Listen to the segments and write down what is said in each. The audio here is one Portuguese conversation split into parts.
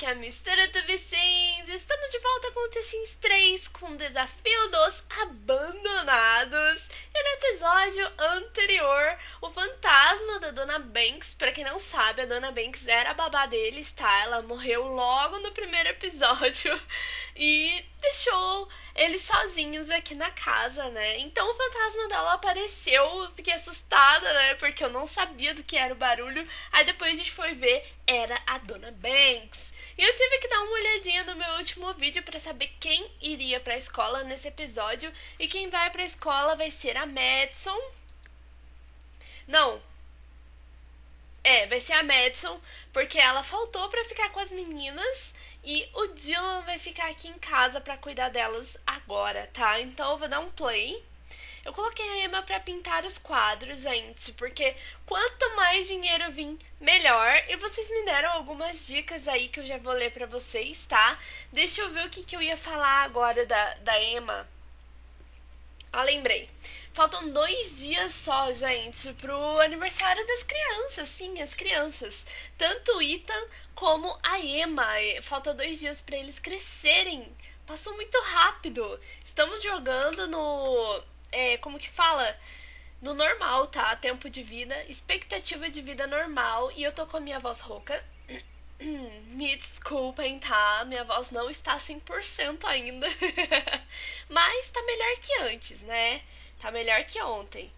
aqui é a Mistura do Vicens. Estamos de volta com o The Sims 3 com o desafio dos abandonados. E no episódio anterior, o fantasma da Dona Banks, para quem não sabe, a Dona Banks era a babá deles, tá? Ela morreu logo no primeiro episódio e deixou eles sozinhos aqui na casa, né? Então o fantasma dela apareceu, eu fiquei assustada, né? Porque eu não sabia do que era o barulho. Aí depois a gente foi ver, era a Dona Banks. Eu tive que dar uma olhadinha no meu último vídeo para saber quem iria pra escola nesse episódio. E quem vai pra escola vai ser a Madison. Não. É, vai ser a Madison, porque ela faltou para ficar com as meninas. E o Dylan vai ficar aqui em casa para cuidar delas agora, tá? Então eu vou dar um play. Eu coloquei a Emma para pintar os quadros, gente, porque quanto mais dinheiro vir, melhor. E vocês me deram algumas dicas aí que eu já vou ler para vocês, tá? Deixa eu ver o que, que eu ia falar agora da, da Emma. Ah, lembrei. Faltam dois dias só, gente, pro aniversário das crianças. Sim, as crianças. Tanto o Ethan como a Emma. Falta dois dias para eles crescerem. Passou muito rápido. Estamos jogando no é, como que fala? No normal, tá? Tempo de vida, expectativa de vida normal. E eu tô com a minha voz rouca. Me desculpem, tá? Minha voz não está 100% ainda. Mas tá melhor que antes, né? Tá melhor que ontem.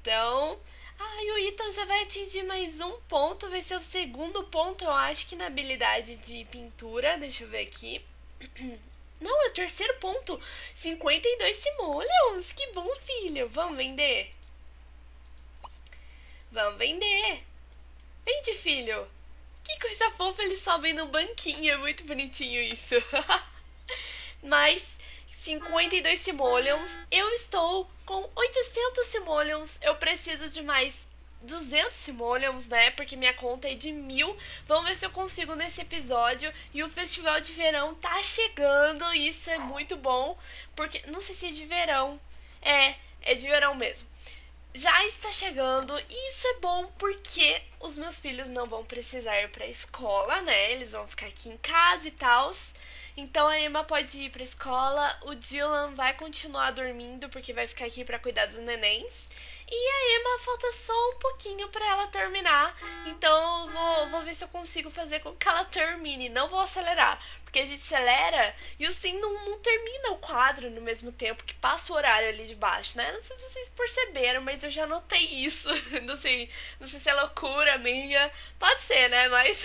Então, ai, o Ethan já vai atingir mais um ponto. Vai ser o segundo ponto, eu acho que na habilidade de pintura. Deixa eu ver aqui. Não, é o terceiro ponto. 52 simoleons. Que bom, filho. Vamos vender? Vamos vender. Vende, filho. Que coisa fofa, eles sobem no banquinho. É muito bonitinho isso. Mas 52 simoleons. Eu estou com 800 simoleons. Eu preciso de mais 200 simoleons, né? Porque minha conta é de mil. Vamos ver se eu consigo nesse episódio. E o festival de verão tá chegando. Isso é muito bom. Porque. Não sei se é de verão. É, é de verão mesmo. Já está chegando. E isso é bom porque os meus filhos não vão precisar ir pra escola, né? Eles vão ficar aqui em casa e tal. Então a Emma pode ir pra escola. O Dylan vai continuar dormindo porque vai ficar aqui para cuidar dos nenéns. E a Emma falta só um pouquinho para ela terminar. Então eu vou, vou ver se eu consigo fazer com que ela termine. Não vou acelerar. Porque a gente acelera e o sim não, não termina o quadro no mesmo tempo que passa o horário ali de baixo, né? Não sei se vocês perceberam, mas eu já notei isso. Não sei, não sei se é loucura minha. Pode ser, né? Mas.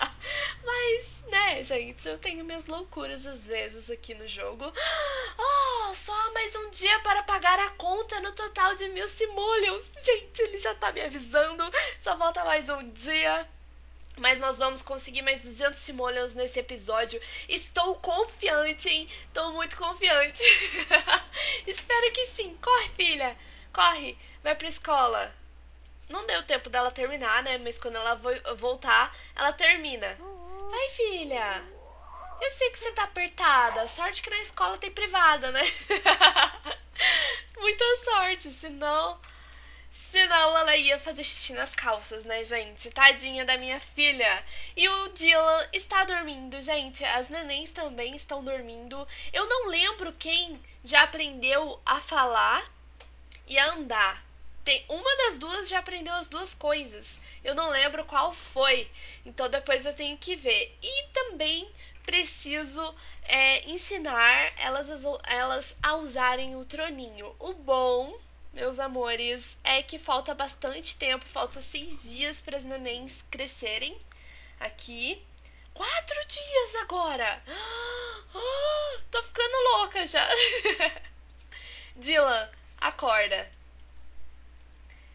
mas, né, gente, eu tenho minhas loucuras às vezes aqui no jogo. Oh, só mais um dia para pagar a conta no total de mil simoleons. Gente, ele já tá me avisando. Só falta mais um dia. Mas nós vamos conseguir mais 200 simoleons nesse episódio. Estou confiante, hein? Estou muito confiante. Espero que sim. Corre, filha. Corre. Vai pra escola. Não deu tempo dela terminar, né? Mas quando ela voltar, ela termina. Vai, filha. Eu sei que você tá apertada. Sorte que na escola tem privada, né? Muita sorte, senão Senão ela ia fazer xixi nas calças, né, gente? Tadinha da minha filha. E o Dylan está dormindo, gente. As nenéns também estão dormindo. Eu não lembro quem já aprendeu a falar e a andar. Tem uma das duas já aprendeu as duas coisas. Eu não lembro qual foi. Então depois eu tenho que ver. E também preciso é, ensinar elas, elas a usarem o troninho. O bom meus amores, é que falta bastante tempo, falta seis dias para as nenéns crescerem aqui. Quatro dias agora! Oh, tô ficando louca já. Dylan, acorda.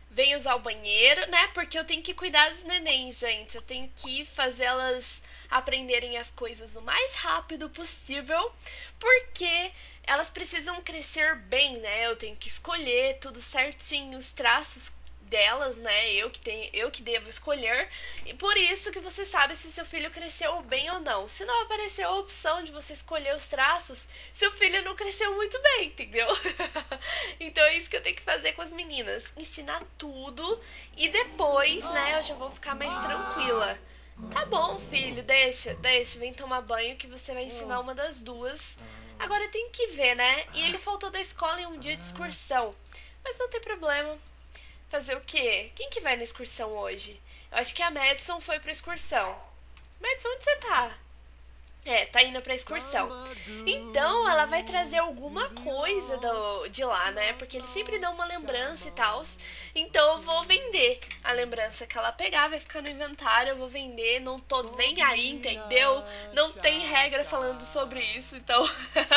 Vem usar o banheiro, né? Porque eu tenho que cuidar das nenéns, gente. Eu tenho que fazê-las aprenderem as coisas o mais rápido possível, porque elas precisam crescer bem, né? Eu tenho que escolher tudo certinho, os traços delas, né? Eu que tenho, eu que devo escolher. E por isso que você sabe se seu filho cresceu bem ou não. Se não apareceu a opção de você escolher os traços, seu filho não cresceu muito bem, entendeu? então é isso que eu tenho que fazer com as meninas, ensinar tudo e depois, né, eu já vou ficar mais tranquila. Tá bom, filho, deixa, deixa, vem tomar banho que você vai ensinar uma das duas. Agora tem que ver, né? E ele faltou da escola em um dia de excursão. Mas não tem problema. Fazer o quê? Quem que vai na excursão hoje? Eu acho que a Madison foi pra excursão. Madison, onde você tá? É, tá indo pra excursão. Então ela vai trazer alguma coisa do, de lá, né? Porque eles sempre dão uma lembrança e tal. Então eu vou vender a lembrança que ela pegar, vai ficar no inventário, eu vou vender, não tô nem aí, entendeu? Não tem regra falando sobre isso, então.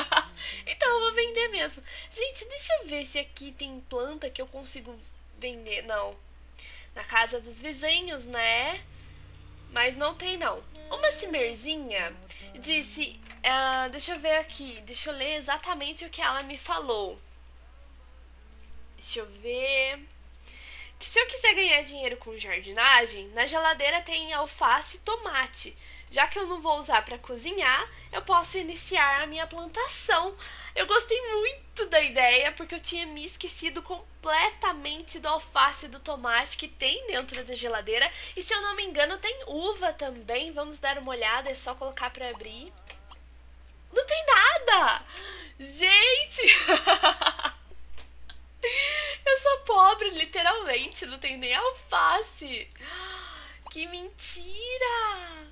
então eu vou vender mesmo. Gente, deixa eu ver se aqui tem planta que eu consigo vender. Não. Na casa dos vizinhos, né? Mas não tem não. Uma cimerzinha disse. Uh, deixa eu ver aqui. Deixa eu ler exatamente o que ela me falou. Deixa eu ver. Que se eu quiser ganhar dinheiro com jardinagem, na geladeira tem alface e tomate. Já que eu não vou usar para cozinhar, eu posso iniciar a minha plantação. Eu gostei muito da ideia porque eu tinha me esquecido completamente do alface e do tomate que tem dentro da geladeira. E se eu não me engano, tem uva também. Vamos dar uma olhada, é só colocar para abrir. Não tem nada! Gente! eu sou pobre, literalmente, não tem nem alface. Que mentira!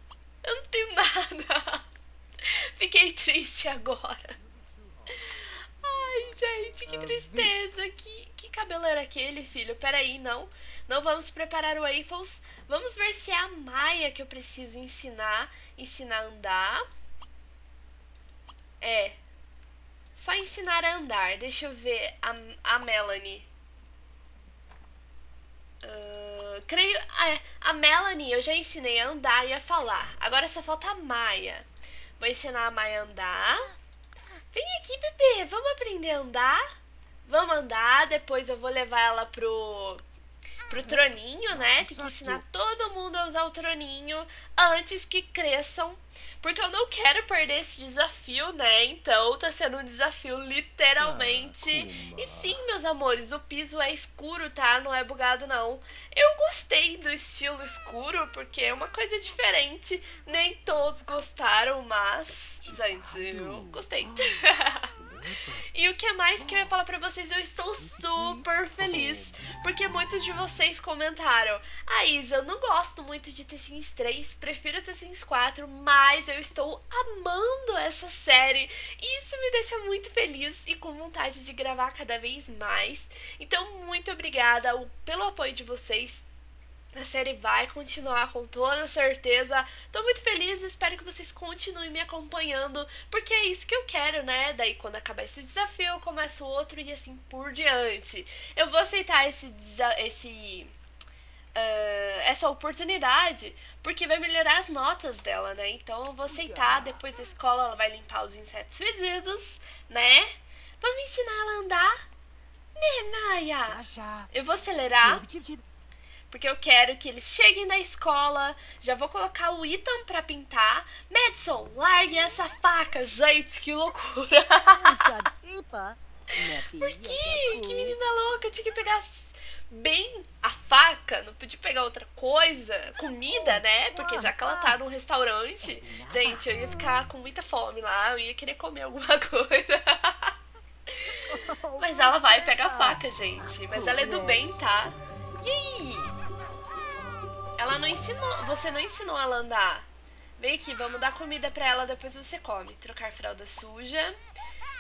Eu não tenho nada. Fiquei triste agora. Ai, gente, que tristeza. Que, que cabelo era aquele, filho? Peraí, não. Não vamos preparar o waffles. Vamos ver se é a Maia que eu preciso ensinar. Ensinar a andar. É. Só ensinar a andar. Deixa eu ver a, a Melanie. Uh, creio. É, a Melanie eu já ensinei a andar e a falar. Agora só falta a Maia. Vou ensinar a Maia a andar. Vem aqui, bebê. Vamos aprender a andar? Vamos andar. Depois eu vou levar ela pro pro troninho, né? Tem que ensinar todo mundo a usar o troninho antes que cresçam. Porque eu não quero perder esse desafio, né? Então tá sendo um desafio literalmente. Ah, e sim, meus amores, o piso é escuro, tá? Não é bugado, não. Eu gostei do estilo escuro, porque é uma coisa diferente. Nem todos gostaram, mas. Gente, eu gostei. E o que mais que eu ia falar pra vocês? Eu estou super feliz. Porque muitos de vocês comentaram: Ah, Isa, eu não gosto muito de The Sims 3, prefiro The Sims 4, mas eu estou amando essa série. Isso me deixa muito feliz e com vontade de gravar cada vez mais. Então, muito obrigada pelo apoio de vocês a série vai continuar com toda certeza. Tô muito feliz, espero que vocês continuem me acompanhando, porque é isso que eu quero, né? Daí quando acabar esse desafio, eu começo outro e assim por diante. Eu vou aceitar esse esse uh, essa oportunidade, porque vai melhorar as notas dela, né? Então eu vou aceitar, depois da escola ela vai limpar os insetos fedidos, né? Vamos ensinar ela a andar? Né, Maia? Eu vou acelerar porque eu quero que eles cheguem da escola. Já vou colocar o Ethan pra pintar. Madison, largue essa faca, gente, que loucura. Por quê? Que menina louca, eu tinha que pegar bem a faca, não podia pegar outra coisa, comida, né? Porque já que ela tá num restaurante, gente, eu ia ficar com muita fome lá, eu ia querer comer alguma coisa. Mas ela vai pegar a faca, gente. Mas ela é do bem, tá? E aí? Ela não ensinou. Você não ensinou ela a andar. Vem aqui, vamos dar comida pra ela, depois você come. Trocar fralda suja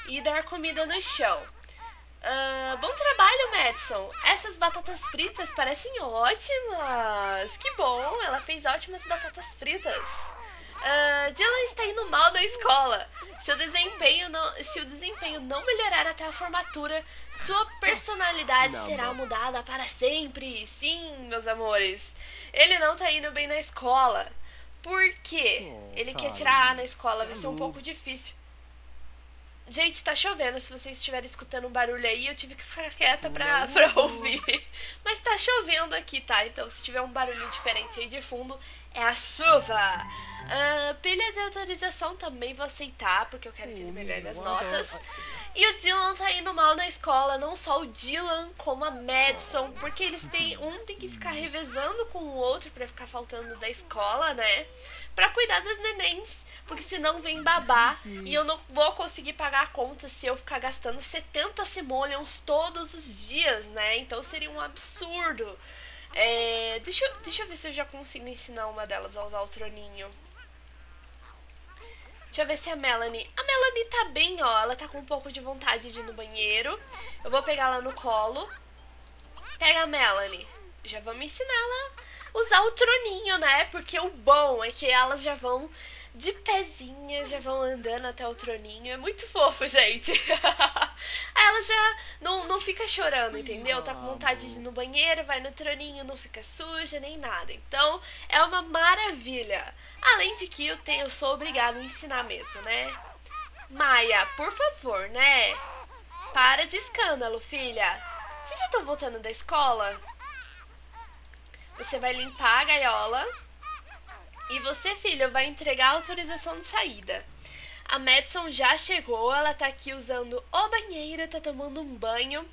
e dar comida no chão. Uh, bom trabalho, Madison. Essas batatas fritas parecem ótimas. Que bom, ela fez ótimas batatas fritas. Uh, Dylan está indo mal na escola. Seu desempenho não, se o desempenho não melhorar até a formatura, sua personalidade não, será mudada para sempre. Sim, meus amores. Ele não tá indo bem na escola. Por quê? Oh, ele quer tirar A na escola, vai ser um pouco difícil. Gente, tá chovendo. Se vocês estiverem escutando um barulho aí, eu tive que ficar quieta pra, pra ouvir. Mas tá chovendo aqui, tá? Então, se tiver um barulho diferente aí de fundo, é a chuva. Uh, pilha de autorização também vou aceitar, porque eu quero que ele melhore as notas. E o Dylan tá indo mal na escola, não só o Dylan, como a Madison, porque eles têm. Um tem que ficar revezando com o outro para ficar faltando da escola, né? Pra cuidar das nenéns. Porque senão vem babá e eu não vou conseguir pagar a conta se eu ficar gastando 70 simoleons todos os dias, né? Então seria um absurdo. É, deixa, eu, deixa eu ver se eu já consigo ensinar uma delas a usar o troninho. Deixa eu ver se a Melanie... A Melanie tá bem, ó. Ela tá com um pouco de vontade de ir no banheiro. Eu vou pegar ela no colo. Pega a Melanie. Já vamos ensinar ela a usar o troninho, né? Porque o bom é que elas já vão de pezinha, já vão andando até o troninho. É muito fofo, gente. Aí ela já não, não fica chorando, entendeu? Tá com vontade de ir no banheiro, vai no troninho, não fica suja nem nada. Então, é uma maravilha. Além de que eu, tenho, eu sou obrigada a ensinar mesmo, né? Maia, por favor, né? Para de escândalo, filha. Vocês já estão voltando da escola? Você vai limpar a gaiola e você, filho, vai entregar a autorização de saída. A Madison já chegou, ela tá aqui usando o banheiro, tá tomando um banho.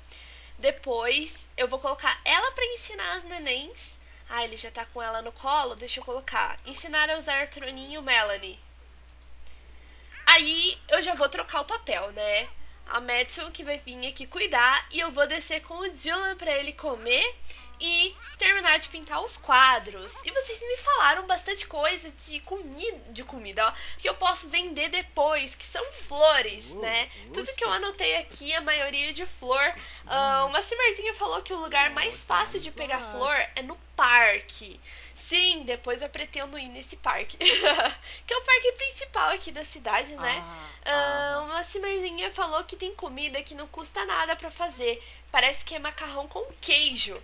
Depois eu vou colocar ela para ensinar as nenéns. Ah, ele já tá com ela no colo, deixa eu colocar. Ensinar a usar troninho Melanie. Aí eu já vou trocar o papel, né? A Madison que vai vir aqui cuidar e eu vou descer com o Dylan para ele comer e terminar de pintar os quadros. E vocês me falaram bastante coisa de comida, de comida, ó, que eu posso vender depois, que são flores, uh, né? Tudo que eu anotei aqui, a maioria de flor. Uh, uma cimerzinha falou que o lugar mais fácil de pegar flor é no parque. Sim, depois eu pretendo ir nesse parque. que é o parque principal aqui da cidade, né? Ah, uh, uma cimerzinha falou que tem comida que não custa nada para fazer. Parece que é macarrão com queijo.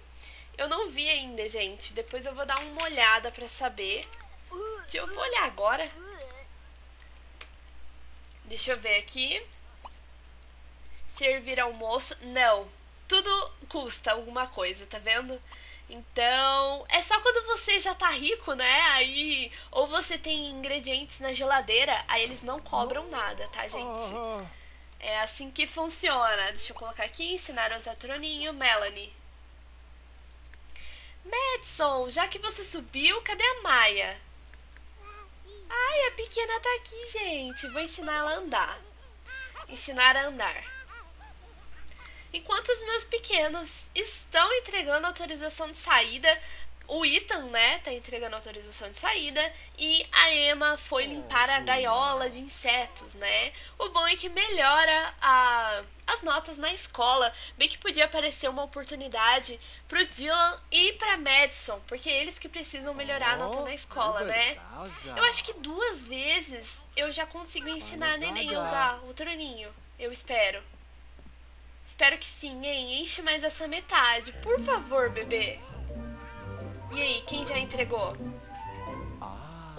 Eu não vi ainda, gente. Depois eu vou dar uma olhada pra saber. Eu vou olhar agora. Deixa eu ver aqui. Servir almoço. Não. Tudo custa alguma coisa, tá vendo? Então, é só quando você já tá rico, né? Aí, ou você tem ingredientes na geladeira, aí eles não cobram nada, tá, gente? É assim que funciona. Deixa eu colocar aqui, ensinar a usar troninho. Melanie, Madison, já que você subiu, cadê a Maia? Ai, a pequena tá aqui, gente. Vou ensinar ela a andar. Ensinar a andar. Enquanto os meus pequenos estão entregando autorização de saída o Ethan, né, tá entregando autorização de saída e a Emma foi limpar a gaiola de insetos, né? O bom é que melhora a, as notas na escola, bem que podia aparecer uma oportunidade pro Dylan e pra Madison, porque eles que precisam melhorar a nota na escola, né? Eu acho que duas vezes eu já consigo ensinar a neném a usar o troninho, eu espero. Espero que sim, hein? Enche mais essa metade, por favor, bebê. E aí, quem já entregou?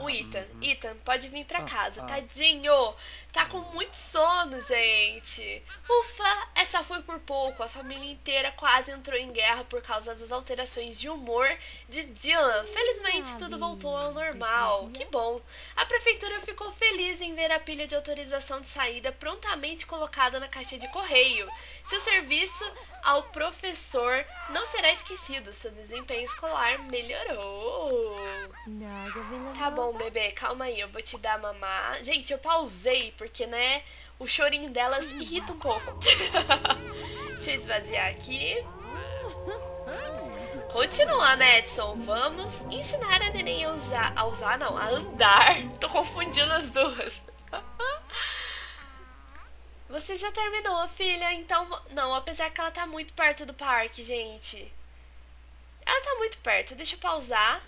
O Ethan. Ethan, pode vir pra ah, casa. Ah. Tadinho! Tá com muito sono, gente. Ufa, essa foi por pouco. A família inteira quase entrou em guerra por causa das alterações de humor de Dylan. Felizmente, tudo voltou ao normal. Que bom. A prefeitura ficou feliz em ver a pilha de autorização de saída prontamente colocada na caixa de correio. Seu serviço ao professor não será esquecido. Seu desempenho escolar melhorou. Tá bom, bebê, calma aí, eu vou te dar mamar. Gente, eu pausei porque, né, o chorinho delas irrita um pouco. Deixa eu esvaziar aqui. Continua, Madison. Vamos ensinar a neném a usar. A usar, não, a andar. Tô confundindo as duas. Você já terminou, filha, então. Não, apesar que ela tá muito perto do parque, gente. Ela tá muito perto. Deixa eu pausar.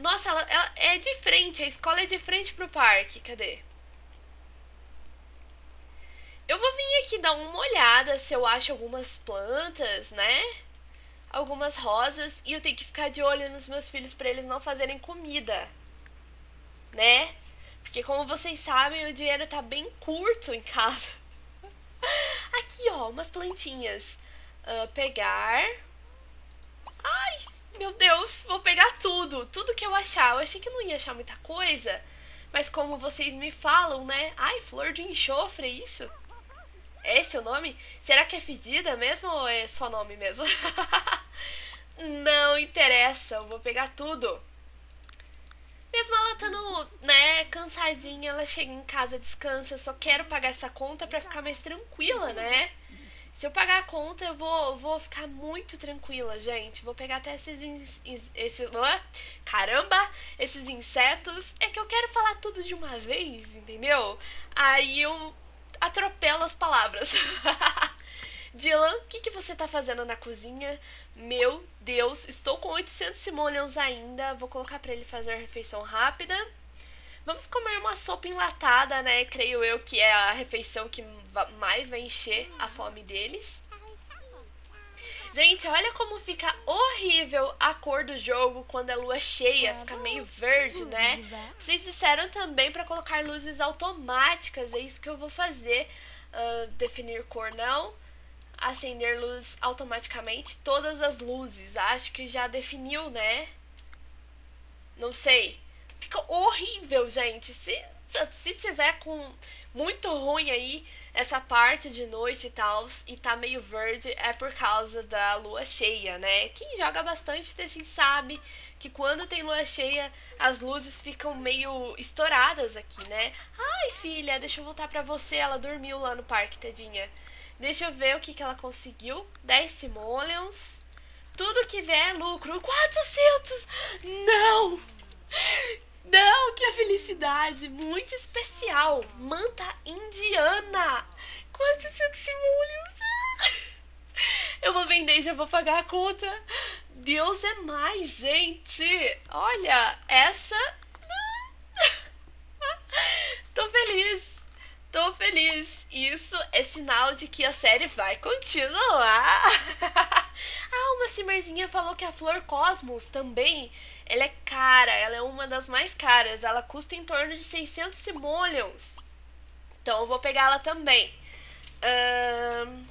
Nossa, ela, ela é de frente. A escola é de frente pro parque. Cadê? Eu vou vir aqui dar uma olhada se eu acho algumas plantas, né? Algumas rosas. E eu tenho que ficar de olho nos meus filhos para eles não fazerem comida. Né? Porque como vocês sabem, o dinheiro tá bem curto em casa. Aqui, ó, umas plantinhas. Uh, pegar. Ai, meu Deus, vou pegar tudo. Tudo que eu achar. Eu achei que não ia achar muita coisa. Mas como vocês me falam, né? Ai, flor de enxofre, é isso? É esse o nome? Será que é fedida mesmo ou é só nome mesmo? Não interessa, eu vou pegar tudo. Mesmo ela estando, né, cansadinha, ela chega em casa, descansa, eu só quero pagar essa conta pra ficar mais tranquila, né? Se eu pagar a conta, eu vou, vou ficar muito tranquila, gente. Vou pegar até esses. uh, caramba! Esses insetos. É que eu quero falar tudo de uma vez, entendeu? Aí eu atropelo as palavras. Dylan, o que, que você tá fazendo na cozinha? Meu Deus, estou com 800 simoleons ainda. Vou colocar para ele fazer a refeição rápida. Vamos comer uma sopa enlatada, né? Creio eu que é a refeição que mais vai encher a fome deles. Gente, olha como fica horrível a cor do jogo quando a lua cheia, fica meio verde, né? Vocês disseram também para colocar luzes automáticas, é isso que eu vou fazer. Uh, definir cor não acender luz automaticamente todas as luzes. Acho que já definiu, né? Não sei. Fica horrível, gente. Se, se tiver com muito ruim aí essa parte de noite e tal, e tá meio verde, é por causa da lua cheia, né? Quem joga bastante assim sabe que quando tem lua cheia, as luzes ficam meio estouradas aqui, né? Ai, filha, deixa eu voltar pra você. Ela dormiu lá no parque, tadinha. Deixa eu ver o que, que ela conseguiu. 10 simoleons. Tudo que vier é lucro. 400! Não! Não, felicidade! Muito especial. Manta indiana. 400 simoleons. Eu vou vender e já vou pagar a conta. Deus é mais, gente. Olha, essa... Tô feliz. Tô feliz. Isso é sinal de que a série vai continuar. ah, uma cimerzinha falou que a Flor Cosmos também, ela é cara, ela é uma das mais caras. Ela custa em torno de 600 simoleons. Então eu vou pegar ela também. Um,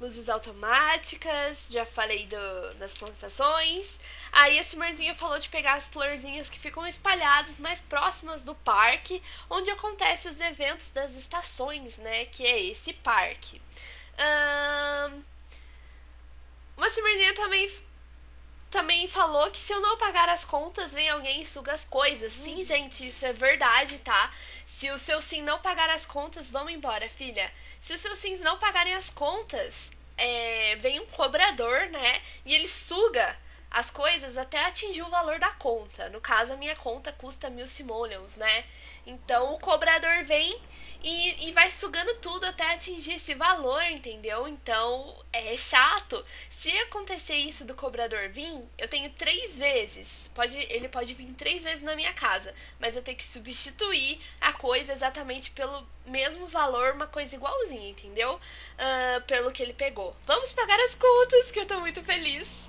luzes automáticas, já falei do, das plantações. Aí a Cimarzinha falou de pegar as florzinhas que ficam espalhadas mais próximas do parque, onde acontecem os eventos das estações, né? Que é esse parque. Um, uma Cimarzinha também também falou que se eu não pagar as contas, vem alguém e suga as coisas. Sim, uhum. gente, isso é verdade, tá? Se o seu sim não pagar as contas, vamos embora, filha. Se os seus sims não pagarem as contas, é, vem um cobrador, né? E ele suga as coisas até atingir o valor da conta. No caso, a minha conta custa mil simoleons, né? Então o cobrador vem e, e vai sugando tudo até atingir esse valor, entendeu? Então é chato. Se acontecer isso do cobrador vir, eu tenho três vezes. Pode, ele pode vir três vezes na minha casa, mas eu tenho que substituir a coisa exatamente pelo mesmo valor, uma coisa igualzinha, entendeu? Uh, pelo que ele pegou. Vamos pagar as contas, que eu tô muito feliz.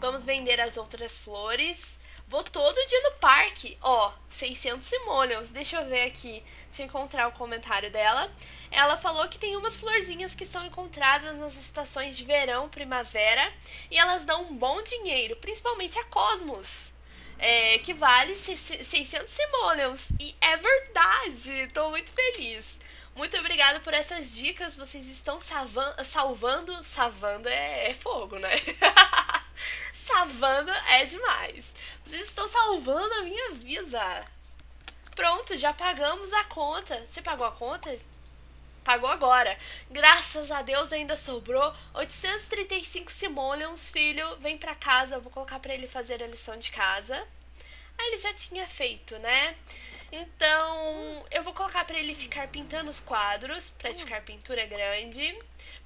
Vamos vender as outras flores. Vou todo dia no parque. Ó, 600 simoleons. Deixa eu ver aqui. Eu encontrar o comentário dela. Ela falou que tem umas florzinhas que são encontradas nas estações de verão, primavera. E elas dão um bom dinheiro. Principalmente a Cosmos. É, que vale 600 simoleons. E é verdade. Tô muito feliz. Muito obrigada por essas dicas. Vocês estão salvando. Salvando. Salvando é, é fogo, né? Savana é demais. Vocês estão salvando a minha vida. Pronto, já pagamos a conta. Você pagou a conta? Pagou agora. Graças a Deus ainda sobrou 835 simoleons. Filho, vem pra casa. Eu vou colocar pra ele fazer a lição de casa. Aí ele já tinha feito, né? Então, eu vou colocar para ele ficar pintando os quadros, praticar pintura grande,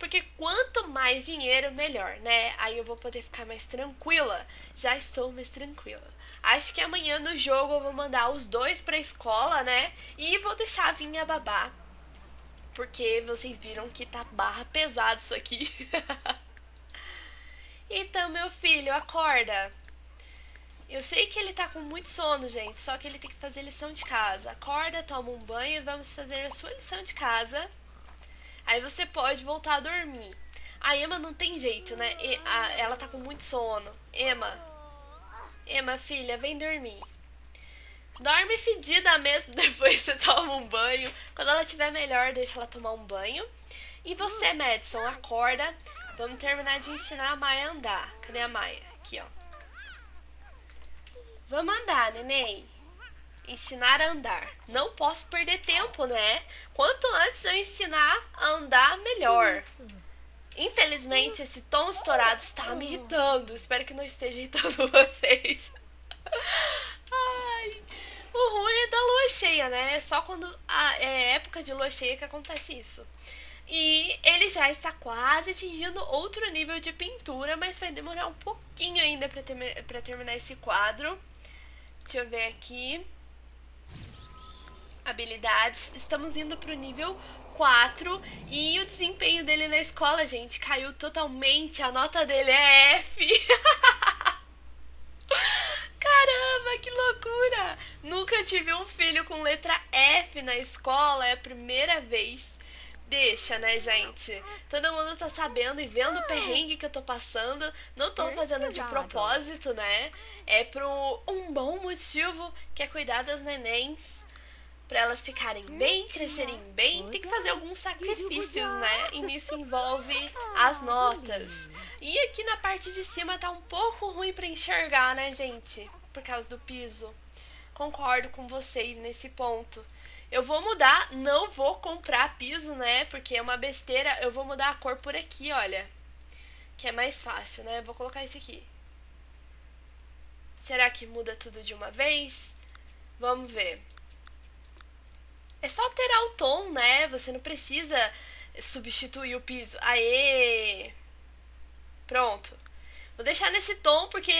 porque quanto mais dinheiro, melhor, né? Aí eu vou poder ficar mais tranquila. Já estou mais tranquila. Acho que amanhã no jogo eu vou mandar os dois pra escola, né? E vou deixar a Vinha babar. Porque vocês viram que tá barra pesado isso aqui. então, meu filho, acorda. Eu sei que ele tá com muito sono, gente, só que ele tem que fazer lição de casa. Acorda, toma um banho e vamos fazer a sua lição de casa. Aí você pode voltar a dormir. A Emma não tem jeito, né? E, a, ela tá com muito sono. Emma. Emma, filha, vem dormir. Dorme fedida mesmo, depois você toma um banho. Quando ela estiver melhor, deixa ela tomar um banho. E você, Madison, acorda. Vamos terminar de ensinar a Maia a andar. Cadê a Maia? Aqui, ó. Vamos andar, neném. Ensinar a andar. Não posso perder tempo, né? Quanto antes eu ensinar a andar, melhor. Infelizmente, esse tom estourado está me irritando. Espero que não esteja irritando vocês. Ai. O ruim é da lua cheia, né? É só quando a, é época de lua cheia que acontece isso. E ele já está quase atingindo outro nível de pintura, mas vai demorar um pouquinho ainda para ter, terminar esse quadro. Deixa eu ver aqui. Habilidades. Estamos indo pro nível 4 e o desempenho dele na escola, gente, caiu totalmente. A nota dele é F. Caramba, que loucura! Nunca tive um filho com letra F na escola, é a primeira vez. Deixa, né, gente? Todo mundo tá sabendo e vendo o perrengue que eu tô passando. Não tô fazendo de propósito, né? É pro um bom motivo, que é cuidar das nenéns. Pra elas ficarem bem, crescerem bem, tem que fazer alguns sacrifícios, né? E nisso envolve as notas. E aqui na parte de cima tá um pouco ruim para enxergar, né, gente? Por causa do piso. Concordo com vocês nesse ponto. Eu vou mudar, não vou comprar piso, né? Porque é uma besteira. Eu vou mudar a cor por aqui, olha. Que é mais fácil, né? Vou colocar esse aqui. Será que muda tudo de uma vez? Vamos ver. É só alterar o tom, né? Você não precisa substituir o piso. Aê! Pronto. Vou deixar nesse tom porque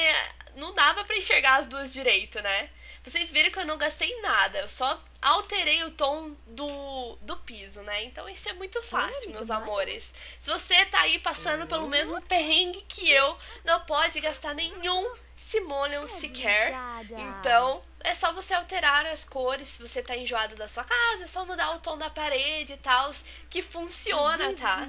não dava para enxergar as duas direito, né? Vocês viram que eu não gastei nada, eu só alterei o tom do, do piso, né? Então isso é muito fácil, meus amores. Se você tá aí passando pelo mesmo perrengue que eu, não pode gastar nenhum simoleon sequer. Então, é só você alterar as cores. Se você tá enjoado da sua casa, é só mudar o tom da parede e tal, que funciona, tá?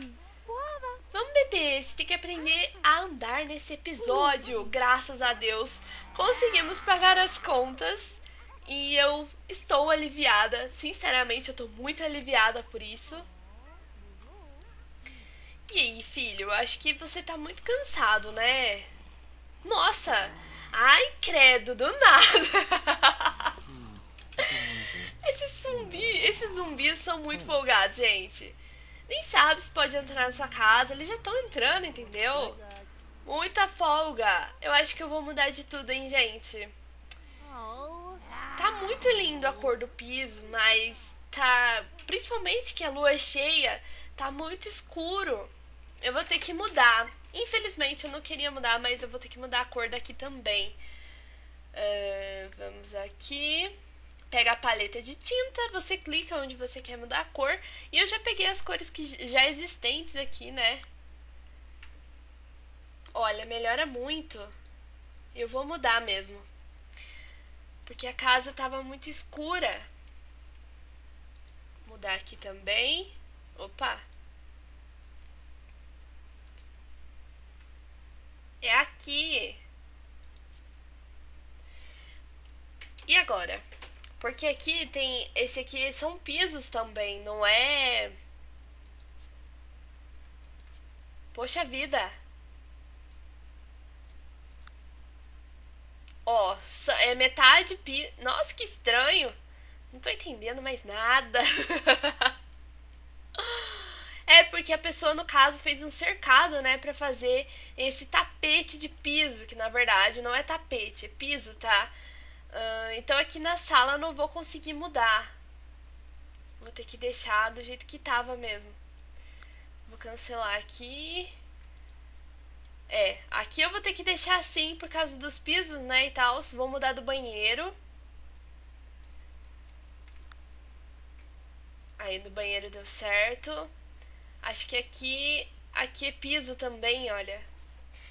Vamos, bebê, você tem que aprender a andar nesse episódio. Graças a Deus, conseguimos pagar as contas e eu estou aliviada. Sinceramente, eu tô muito aliviada por isso. E aí, filho, eu acho que você tá muito cansado, né? Nossa! Ai, credo, do nada! esses, zumbi, esses zumbis são muito folgados, gente nem sabe se pode entrar na sua casa. Eles já estão entrando, entendeu? Muita folga. Eu acho que eu vou mudar de tudo, hein, gente? Tá muito lindo a cor do piso, mas tá. Principalmente que a lua é cheia, tá muito escuro. Eu vou ter que mudar. Infelizmente eu não queria mudar, mas eu vou ter que mudar a cor daqui também. Uh, vamos aqui pega a paleta de tinta, você clica onde você quer mudar a cor. E eu já peguei as cores que já existentes aqui, né? Olha, melhora muito. Eu vou mudar mesmo. Porque a casa tava muito escura. Mudar aqui também. Opa. É aqui. E agora? Porque aqui tem. Esse aqui são pisos também, não é. Poxa vida. Ó, é metade piso. Nossa, que estranho. Não tô entendendo mais nada. é porque a pessoa, no caso, fez um cercado, né, pra fazer esse tapete de piso, que na verdade não é tapete, é piso, tá? Uh, então aqui na sala eu não vou conseguir mudar. Vou ter que deixar do jeito que tava mesmo. Vou cancelar aqui. É, aqui eu vou ter que deixar assim por causa dos pisos, né, e tal. Vou mudar do banheiro. Aí no banheiro deu certo. Acho que aqui, aqui é piso também, olha.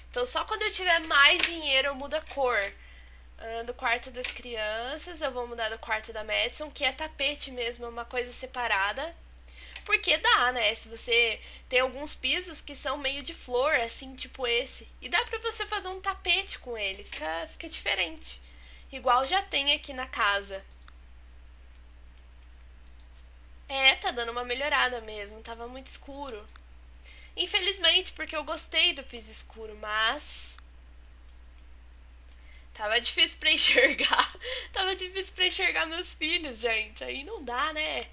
Então só quando eu tiver mais dinheiro eu mudo a cor. Uh, do quarto das crianças, eu vou mudar do quarto da Madison, que é tapete mesmo, é uma coisa separada. Porque dá, né? Se você tem alguns pisos que são meio de flor, assim, tipo esse. E dá pra você fazer um tapete com ele, fica, fica diferente. Igual já tem aqui na casa. É, tá dando uma melhorada mesmo. Tava muito escuro. Infelizmente, porque eu gostei do piso escuro, mas. Tava difícil pra enxergar. Tava difícil pra enxergar meus filhos, gente. Aí não dá, né?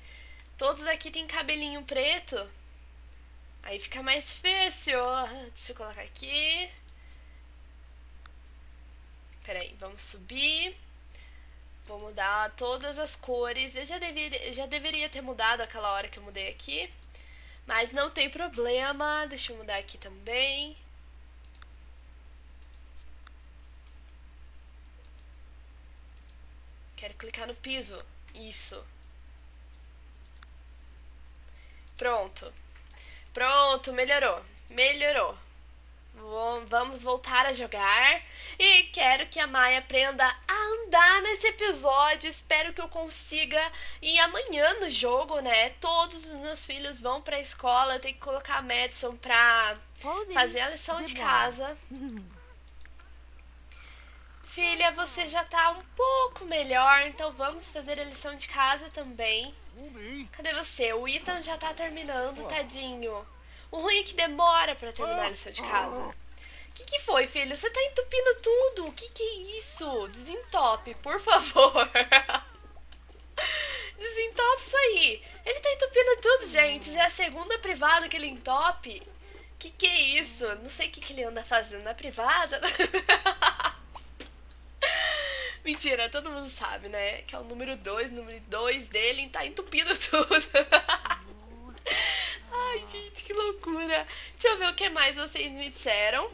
Todos aqui tem cabelinho preto. Aí fica mais difícil. Deixa eu colocar aqui. Peraí, vamos subir. Vou mudar todas as cores. Eu já deveria, já deveria ter mudado aquela hora que eu mudei aqui. Mas não tem problema. Deixa eu mudar aqui também. Quero clicar no piso. Isso. Pronto. Pronto, melhorou. Melhorou. Vamos voltar a jogar. E quero que a Maia aprenda a andar nesse episódio. Espero que eu consiga ir amanhã no jogo, né? Todos os meus filhos vão pra escola. Eu tenho que colocar a Madison pra fazer a lição de casa. Filha, você já tá um pouco melhor, então vamos fazer a lição de casa também. Cadê você? O Ethan já tá terminando, tadinho. O ruim é que demora para terminar a lição de casa. O que, que foi, filho? Você tá entupindo tudo. O que, que é isso? Desentope, por favor. Desentope isso aí. Ele tá entupindo tudo, gente. Já é a segunda privada que ele entope. Que que é isso? Não sei o que, que ele anda fazendo na privada. Mentira, todo mundo sabe, né? Que é o número 2, número 2 dele tá entupindo tudo. Ai, gente, que loucura. Deixa eu ver o que mais vocês me disseram.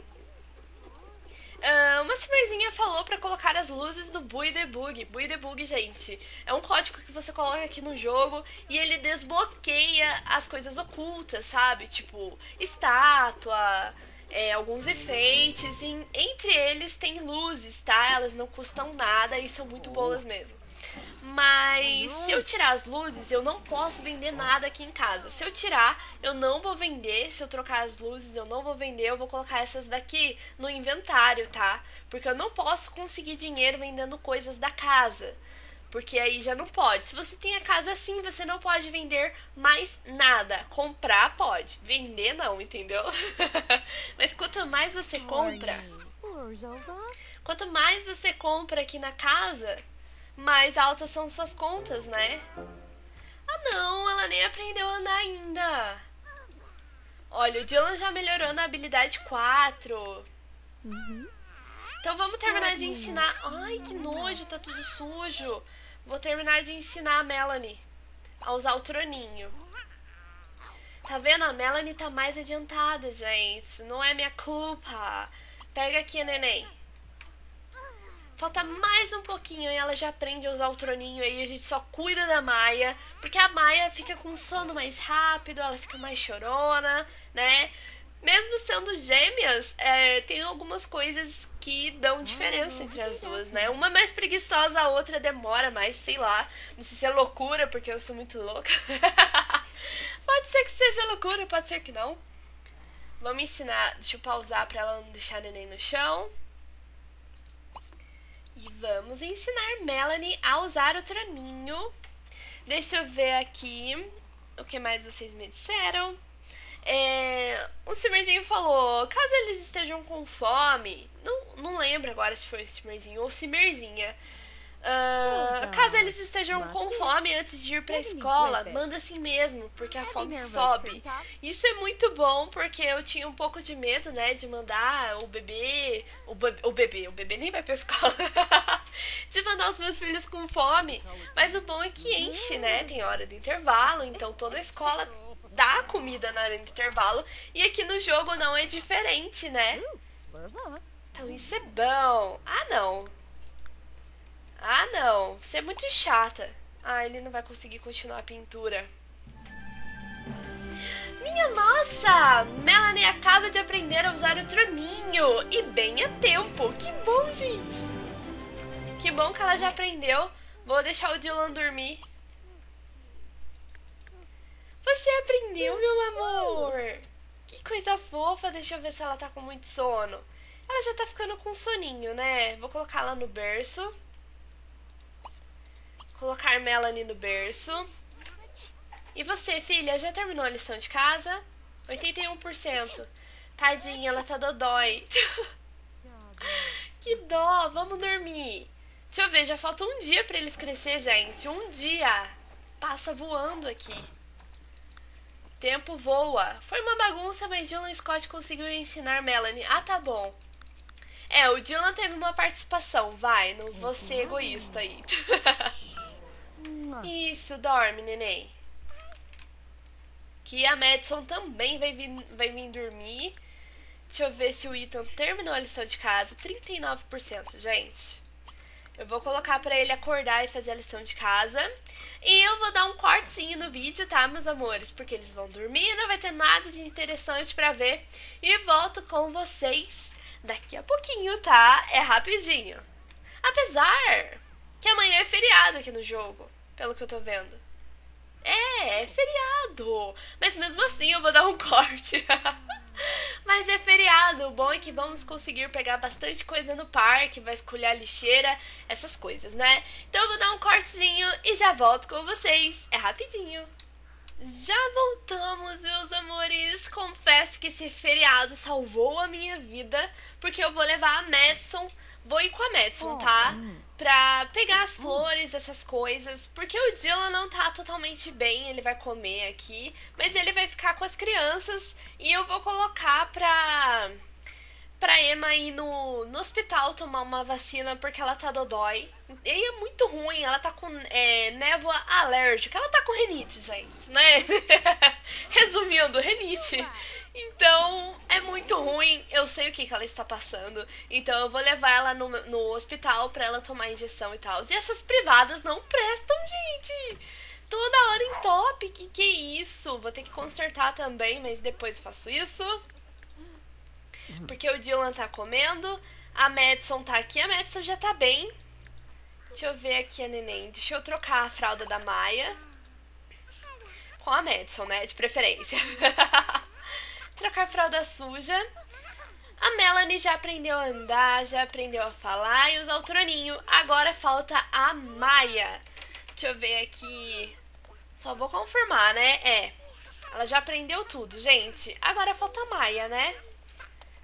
Uh, uma cimerzinha falou para colocar as luzes no Bui Debug. Bui Debug, gente, é um código que você coloca aqui no jogo e ele desbloqueia as coisas ocultas, sabe? Tipo, estátua, é, alguns efeitos. E entre eles tem luzes, tá? Elas não custam nada e são muito boas mesmo. Mas se eu tirar as luzes, eu não posso vender nada aqui em casa. Se eu tirar, eu não vou vender. Se eu trocar as luzes, eu não vou vender. Eu vou colocar essas daqui no inventário, tá? Porque eu não posso conseguir dinheiro vendendo coisas da casa. Porque aí já não pode. Se você tem a casa assim, você não pode vender mais nada. Comprar pode, vender não, entendeu? Mas quanto mais você compra, quanto mais você compra aqui na casa, mais altas são suas contas, né? Ah não, ela nem aprendeu a andar ainda. Olha, o Dylan já melhorou na habilidade 4. Uhum. Então vamos terminar de ensinar. Ai, que nojo, tá tudo sujo. Vou terminar de ensinar a Melanie a usar o troninho. Tá vendo? A Melanie tá mais adiantada, gente. Não é minha culpa. Pega aqui, neném. Falta mais um pouquinho e ela já aprende a usar o troninho aí. A gente só cuida da Maia. Porque a Maia fica com sono mais rápido, ela fica mais chorona, né? Mesmo sendo gêmeas, é, tem algumas coisas que dão diferença entre as duas, né? Uma mais preguiçosa, a outra demora mais, sei lá. Não sei se é loucura, porque eu sou muito louca. pode ser que seja loucura, pode ser que não. Vamos ensinar. Deixa eu pausar pra ela não deixar neném no chão. E vamos ensinar Melanie a usar o troninho. Deixa eu ver aqui o que mais vocês me disseram. É, o Simmerzinho falou, caso eles estejam com fome, não, não lembro agora se foi o Simmerzinho ou Simmerzinha, Uh, caso eles estejam com fome antes de ir pra escola, manda assim mesmo, porque a fome sobe. Isso é muito bom, porque eu tinha um pouco de medo, né, de mandar o bebê, o, be o bebê, o bebê nem vai pra escola, de mandar os meus filhos com fome. Mas o bom é que enche, né, tem hora de intervalo, então toda a escola dá comida na hora de intervalo. E aqui no jogo não é diferente, né? Então isso é bom. Ah, não. Ah, não. Você é muito chata. Ah, ele não vai conseguir continuar a pintura. Minha nossa! Melanie acaba de aprender a usar o troninho. E bem a tempo. Que bom, gente. Que bom que ela já aprendeu. Vou deixar o Dylan dormir. Você aprendeu, meu amor? Que coisa fofa. Deixa eu ver se ela tá com muito sono. Ela já tá ficando com soninho, né? Vou colocar ela no berço. Colocar Melanie no berço. E você, filha, já terminou a lição de casa? 81%. Tadinha, ela tá dodói. que dó, vamos dormir. Deixa eu ver, já falta um dia pra eles crescer, gente. Um dia. Passa voando aqui. Tempo voa. Foi uma bagunça, mas Dylan Scott conseguiu ensinar Melanie. Ah, tá bom. É, o Dylan teve uma participação, vai. Não vou ser egoísta aí. Isso, dorme, neném. Que a Madison também vai vir, vai vir dormir. Deixa eu ver se o Ethan terminou a lição de casa. 39%, gente. Eu vou colocar pra ele acordar e fazer a lição de casa. E eu vou dar um cortezinho no vídeo, tá, meus amores? Porque eles vão dormir, não vai ter nada de interessante pra ver. E volto com vocês daqui a pouquinho, tá? É rapidinho. Apesar que amanhã é feriado aqui no jogo, pelo que eu tô vendo. É, é feriado. Mas mesmo assim eu vou dar um corte. Mas é feriado, o bom é que vamos conseguir pegar bastante coisa no parque, vai escolher lixeira, essas coisas, né? Então eu vou dar um cortezinho e já volto com vocês. É rapidinho. Já voltamos, meus amores. Confesso que esse feriado salvou a minha vida, porque eu vou levar a Madison, vou ir com a Madison, tá? Pra pegar as flores, essas coisas. Porque o Dylan não tá totalmente bem, ele vai comer aqui. Mas ele vai ficar com as crianças e eu vou colocar pra. Pra Emma ir no, no hospital tomar uma vacina porque ela tá dodói. E é muito ruim, ela tá com é, névoa alérgica. Ela tá com renite, gente, né? Resumindo, renite. Muito ruim. Eu sei o que, que ela está passando. Então, eu vou levar ela no, no hospital pra ela tomar injeção e tal. E essas privadas não prestam, gente. Toda hora em top. Que que é isso? Vou ter que consertar também, mas depois faço isso. Porque o Dylan tá comendo. A Madison tá aqui. A Madison já tá bem. Deixa eu ver aqui a neném. Deixa eu trocar a fralda da Maia. Com a Madison, né? De preferência. trocar fralda suja. A Melanie já aprendeu a andar, já aprendeu a falar e usar o troninho. Agora falta a Maia. Deixa eu ver aqui. Só vou confirmar, né? É. Ela já aprendeu tudo, gente. Agora falta a Maia, né?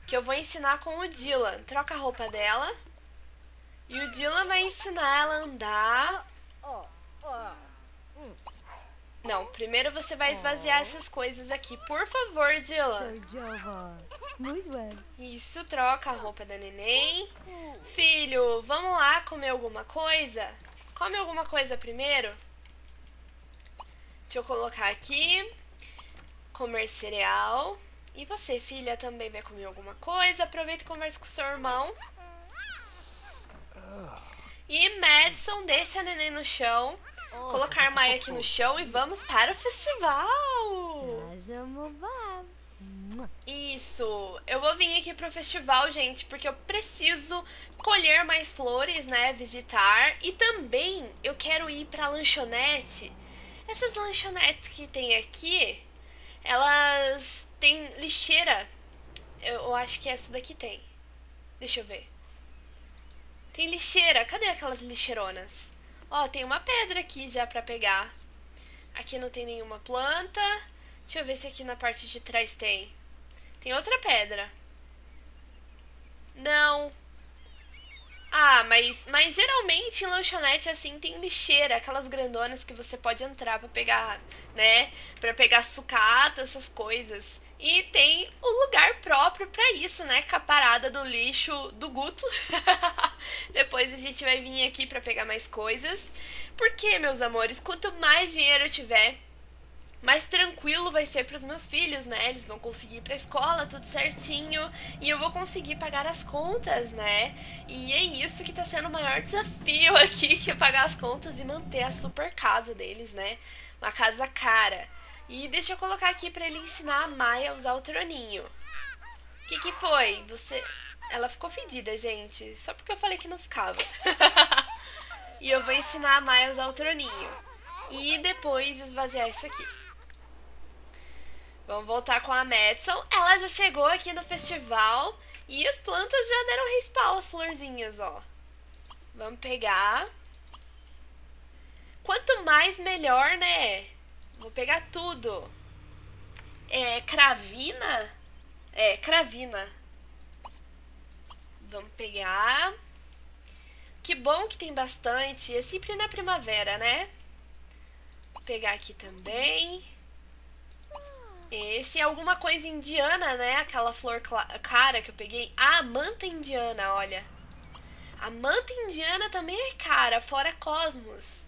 Que eu vou ensinar com o Dylan. Troca a roupa dela. E o Dylan vai ensinar ela a andar. Não, primeiro você vai esvaziar essas coisas aqui. Por favor, Dylan. Isso, troca a roupa da neném. Filho, vamos lá comer alguma coisa? Come alguma coisa primeiro? Deixa eu colocar aqui. Comer cereal. E você, filha, também vai comer alguma coisa? Aproveita e conversa com o seu irmão. E Madison deixa a neném no chão colocar Maia aqui no chão e vamos para o festival! Isso! Eu vou vir aqui pro festival, gente, porque eu preciso colher mais flores, né? Visitar. E também eu quero ir pra lanchonete. Essas lanchonetes que tem aqui, elas têm lixeira. Eu, eu acho que essa daqui tem. Deixa eu ver. Tem lixeira. Cadê aquelas lixeironas? Ó, tem uma pedra aqui já pra pegar. Aqui não tem nenhuma planta. Deixa eu ver se aqui na parte de trás tem. Tem outra pedra. Não. Ah, mas, mas geralmente em lanchonete assim tem lixeira, aquelas grandonas que você pode entrar para pegar, né? Para pegar sucata, essas coisas. E tem o lugar próprio para isso, né? Com a parada do lixo do Guto. Depois a gente vai vir aqui para pegar mais coisas. Porque, meus amores, quanto mais dinheiro eu tiver, mais tranquilo vai ser para os meus filhos, né? Eles vão conseguir ir para escola tudo certinho e eu vou conseguir pagar as contas, né? E é isso que tá sendo o maior desafio aqui, que é pagar as contas e manter a super casa deles, né? Uma casa cara. E deixa eu colocar aqui pra ele ensinar a Maia a usar o troninho. O que que foi? Você... Ela ficou fedida, gente. Só porque eu falei que não ficava. e eu vou ensinar a Maia a usar o troninho. E depois esvaziar isso aqui. Vamos voltar com a Madison. Ela já chegou aqui no festival. E as plantas já deram respawn, as florzinhas, ó. Vamos pegar. Quanto mais, melhor, né? Vou pegar tudo. É, cravina? É, cravina. Vamos pegar. Que bom que tem bastante. É sempre na primavera, né? Vou pegar aqui também. Esse é alguma coisa indiana, né? Aquela flor cara que eu peguei. Ah, manta indiana, olha. A manta indiana também é cara, fora cosmos.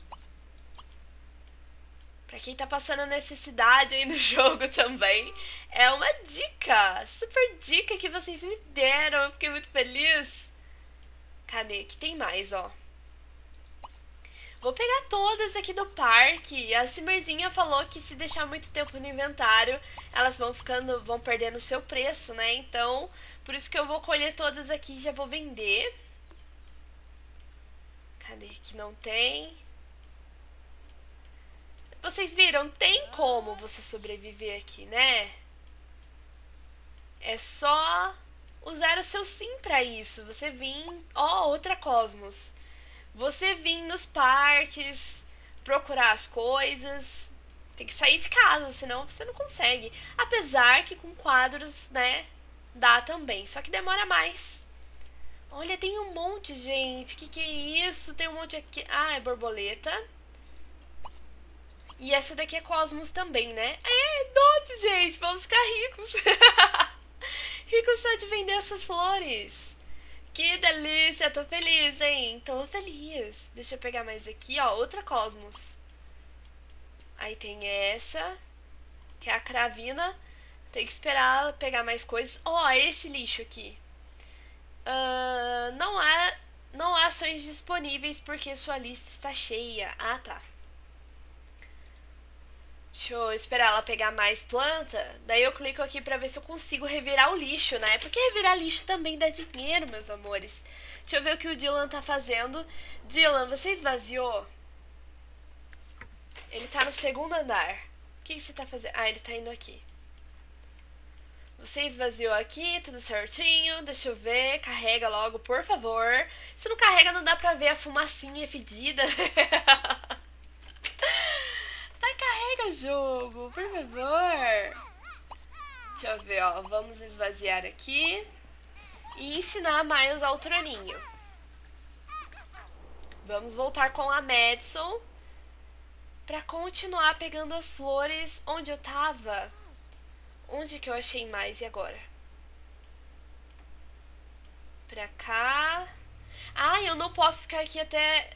Pra quem tá passando necessidade aí no jogo também, é uma dica, super dica que vocês me deram, eu fiquei muito feliz. Cadê? Que tem mais, ó. Vou pegar todas aqui do parque. A Simmerzinha falou que se deixar muito tempo no inventário, elas vão ficando, vão perdendo o seu preço, né? Então, por isso que eu vou colher todas aqui e já vou vender. Cadê que não tem? Vocês viram? Tem como você sobreviver aqui, né? É só usar o seu sim para isso. Você vir, ó, oh, outra Cosmos você vir nos parques, procurar as coisas. Tem que sair de casa, senão você não consegue. Apesar que com quadros, né, dá também. Só que demora mais. Olha, tem um monte, gente. Que que é isso? Tem um monte aqui. Ah, é borboleta. E essa daqui é Cosmos também, né? É, doce, gente. Vamos ficar ricos. ricos só de vender essas flores. Que delícia, tô feliz, hein? Tô feliz. Deixa eu pegar mais aqui, ó, outra Cosmos. Aí tem essa, que é a cravina. Tem que esperar pegar mais coisas. Ó, oh, esse lixo aqui. Uh, não há não há ações disponíveis porque sua lista está cheia. Ah, tá. Deixa eu esperar ela pegar mais planta. Daí eu clico aqui pra ver se eu consigo revirar o lixo, né? Porque revirar lixo também dá dinheiro, meus amores. Deixa eu ver o que o Dylan tá fazendo. Dylan, você esvaziou? Ele tá no segundo andar. O que, que você tá fazendo? Ah, ele tá indo aqui. Você esvaziou aqui, tudo certinho. Deixa eu ver. Carrega logo, por favor. Se não carrega, não dá pra ver a fumacinha fedida. jogo, por favor. Deixa eu ver, ó. Vamos esvaziar aqui. E ensinar a ao troninho. Vamos voltar com a Madison. Pra continuar pegando as flores onde eu tava. Onde que eu achei mais e agora? Pra cá. Ah, eu não posso ficar aqui até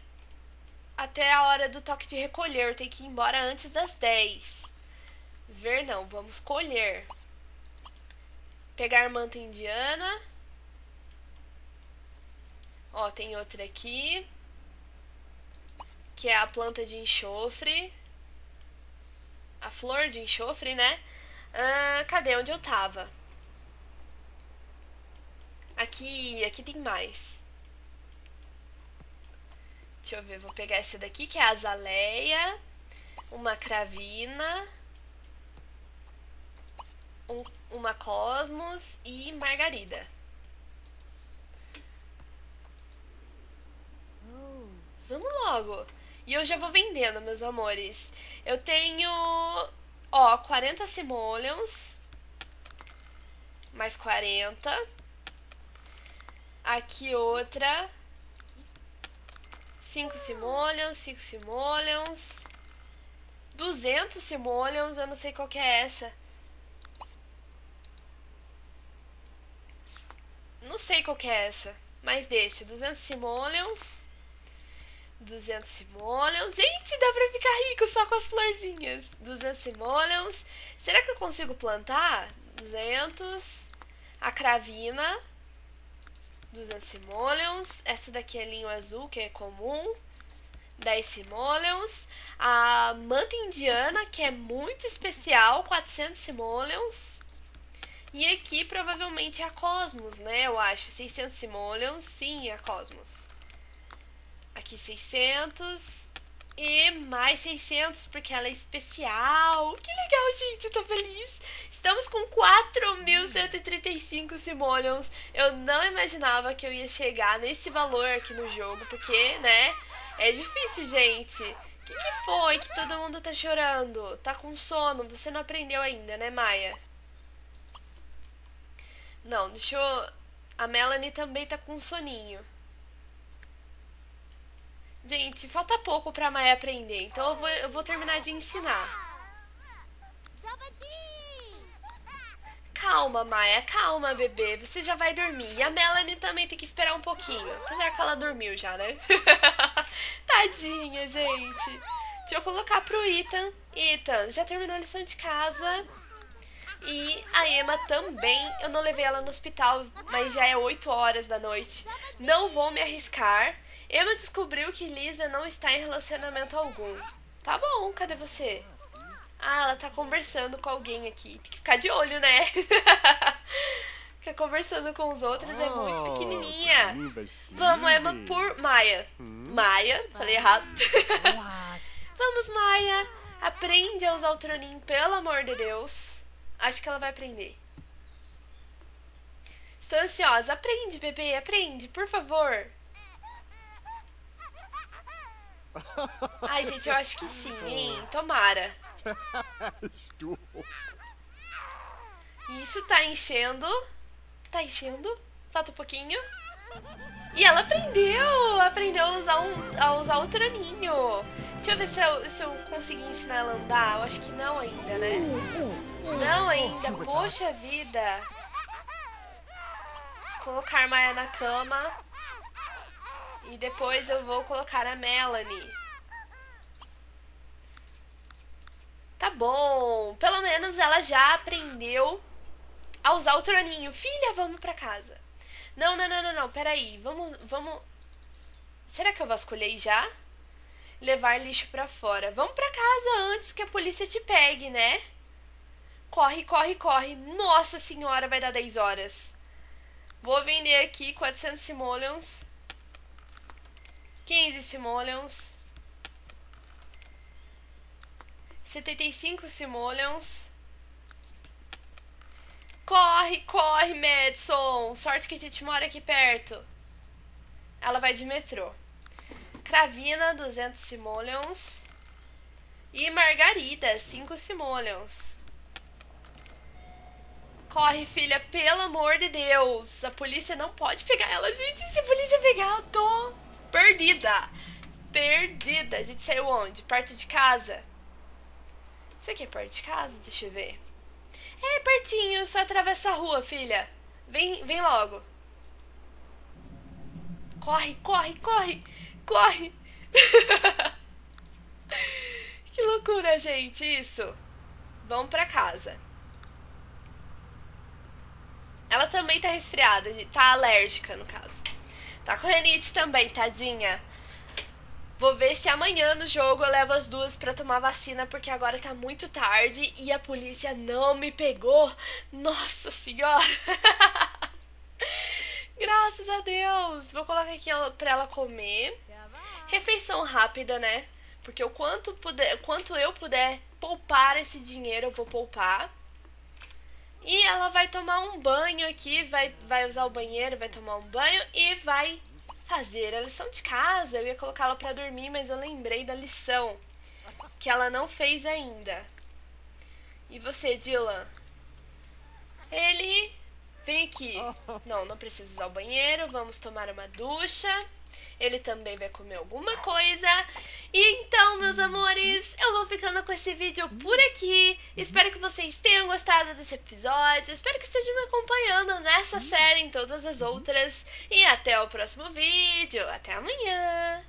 até a hora do toque de recolher. Tem que ir embora antes das 10. Ver não, vamos colher. Pegar manta indiana. Ó, tem outra aqui. Que é a planta de enxofre. A flor de enxofre, né? Ah, cadê onde eu tava? Aqui, aqui tem mais. Deixa eu ver, vou pegar essa daqui, que é a azaleia, uma cravina, um, uma cosmos e margarida. Vamos logo. E eu já vou vendendo, meus amores. Eu tenho, ó, 40 simoleons. Mais 40. Aqui outra 5 simoleons, 5 simoleons. 200 simoleons, eu não sei qual que é essa. Não sei qual que é essa, mas deixa. 200 simoleons. 200 simoleons. Gente, dá pra ficar rico só com as florzinhas. 200 simoleons. Será que eu consigo plantar? 200. A cravina. 200 simoleons. Essa daqui é linho azul, que é comum. 10 simoleons. A manta indiana, que é muito especial, 400 simoleons. E aqui provavelmente é a Cosmos, né? Eu acho. 600 simoleons. Sim, a Cosmos. Aqui 600. E mais 600, porque ela é especial. Que legal, gente. Eu tô feliz. Estamos com 4.135 simoleons. Eu não imaginava que eu ia chegar nesse valor aqui no jogo, porque, né, É difícil, gente. O que, que foi que todo mundo tá chorando? Tá com sono? Você não aprendeu ainda, né, Maia? Não, deixa eu... A Melanie também tá com soninho. Gente, falta pouco pra Maia aprender, então eu vou, eu vou terminar de ensinar. Calma, Maia, calma, bebê. Você já vai dormir. E a Melanie também tem que esperar um pouquinho. Apesar que ela dormiu já, né? Tadinha, gente. Deixa eu colocar pro Ethan. Ethan, já terminou a lição de casa. E a Emma também. Eu não levei ela no hospital, mas já é 8 horas da noite. Não vou me arriscar. Emma descobriu que Lisa não está em relacionamento algum. Tá bom, cadê você? Ah, ela tá conversando com alguém aqui. Tem que ficar de olho, né? Ficar conversando com os outros é muito oh, pequenininha. Vamos, Emma, por Maia. Hum? Maia, falei errado. Vamos, Maia. Aprende a usar o troninho, pelo amor de Deus. Acho que ela vai aprender. Estou ansiosa. Aprende, bebê, aprende, por favor. Ai, gente, eu acho que sim, hein? Tomara. Isso tá enchendo. Tá enchendo. Falta um pouquinho. E ela aprendeu! Aprendeu a usar, um, a usar o troninho. Deixa eu ver se eu, se eu consegui ensinar ela a andar. Eu acho que não ainda, né? Não ainda. Poxa vida. Colocar Maia na cama. E depois eu vou colocar a Melanie. Tá bom. Pelo menos ela já aprendeu a usar o troninho. Filha, vamos pra casa. Não, não, não, não, não. Peraí. Vamos, vamos... Será que eu vasculhei já? Levar lixo pra fora. Vamos pra casa antes que a polícia te pegue, né? Corre, corre, corre. Nossa senhora, vai dar 10 horas. Vou vender aqui 400 simoleons. 15 simoleons. 75 simoleons. Corre, corre, Madison. Sorte que a gente mora aqui perto. Ela vai de metrô. Cravina, 200 simoleons. E Margarida, 5 simoleons. Corre, filha, pelo amor de Deus. A polícia não pode pegar ela. Gente, se a polícia pegar, eu tô perdida. Perdida. A gente saiu onde? Perto de casa? Isso aqui é perto de casa? Deixa eu ver. É pertinho, só atravessa a rua, filha. Vem, vem logo. Corre, corre, corre, corre. que loucura, gente, isso. Vamos pra casa. Ela também tá resfriada, tá alérgica, no caso. Tá com renite também, tadinha. Vou ver se amanhã no jogo eu levo as duas para tomar vacina, porque agora tá muito tarde e a polícia não me pegou. Nossa senhora! Graças a Deus! Vou colocar aqui pra ela comer. Refeição rápida, né? Porque o quanto, puder, quanto eu puder poupar esse dinheiro, eu vou poupar. E ela vai tomar um banho aqui, vai, vai usar o banheiro, vai tomar um banho e vai fazer a lição de casa. Eu ia colocá-la para dormir, mas eu lembrei da lição que ela não fez ainda. E você, Dylan? Ele vem aqui. Não, não precisa usar o banheiro. Vamos tomar uma ducha. Ele também vai comer alguma coisa. E então, meus amores, eu vou ficando com esse vídeo por aqui. Espero que vocês tenham gostado desse episódio. Espero que estejam me acompanhando nessa série e em todas as outras. E até o próximo vídeo. Até amanhã.